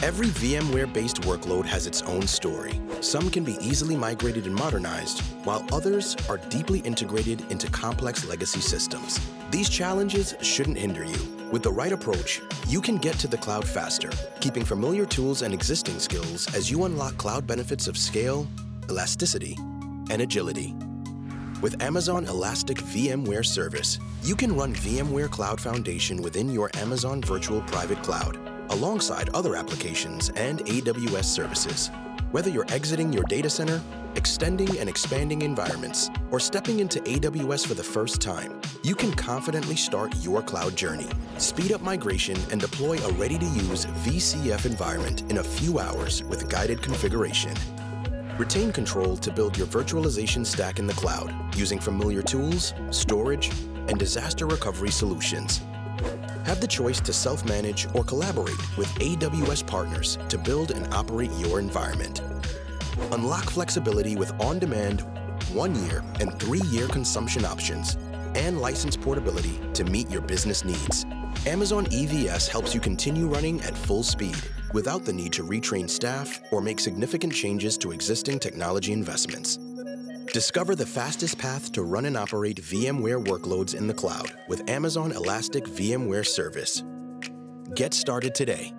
Every VMware-based workload has its own story. Some can be easily migrated and modernized, while others are deeply integrated into complex legacy systems. These challenges shouldn't hinder you. With the right approach, you can get to the cloud faster, keeping familiar tools and existing skills as you unlock cloud benefits of scale, elasticity, and agility. With Amazon Elastic VMware Service, you can run VMware Cloud Foundation within your Amazon Virtual Private Cloud, alongside other applications and AWS services. Whether you're exiting your data center, extending and expanding environments, or stepping into AWS for the first time, you can confidently start your cloud journey. Speed up migration and deploy a ready-to-use VCF environment in a few hours with guided configuration. Retain control to build your virtualization stack in the cloud using familiar tools, storage, and disaster recovery solutions. Have the choice to self-manage or collaborate with AWS partners to build and operate your environment. Unlock flexibility with on-demand, one-year, and three-year consumption options, and license portability to meet your business needs. Amazon EVS helps you continue running at full speed without the need to retrain staff or make significant changes to existing technology investments. Discover the fastest path to run and operate VMware workloads in the cloud with Amazon Elastic VMware Service. Get started today